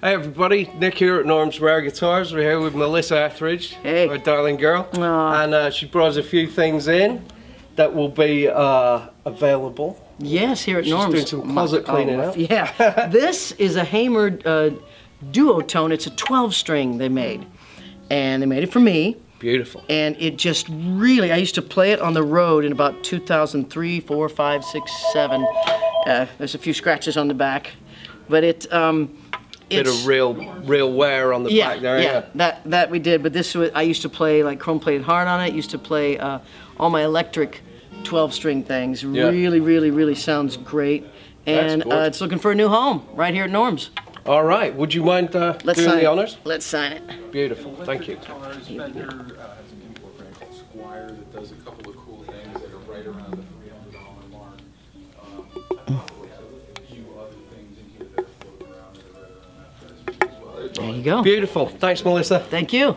Hey everybody, Nick here at Norm's Rare Guitars. We're here with Melissa Etheridge, Hey. our darling girl. Aw. And uh, she brought us a few things in that will be uh, available. Yes, here at She's Norm's. doing some closet Oh, cleaning out. Yeah. this is a Hamer uh, duotone. It's a 12 string they made. And they made it for me. Beautiful. And it just really, I used to play it on the road in about 2003, 4, 5, 6, 7. Uh, there's a few scratches on the back. But it, um, Bit of real, real wear on the yeah, back there. yeah, that that we did. But this was I used to play like chrome plated hard on it. Used to play uh, all my electric 12 string things. Yeah. Really, really, really sounds great. That's And uh, it's looking for a new home right here at Norm's. All right, would you mind uh, Let's doing sign the it. honors? Let's sign it. Beautiful, thank you. Guitars, Fender uh, has an import brand called Squier that does a couple of cool things that are right around the three hundred dollar mark. Um, There you go. Beautiful, thanks Melissa. Thank you.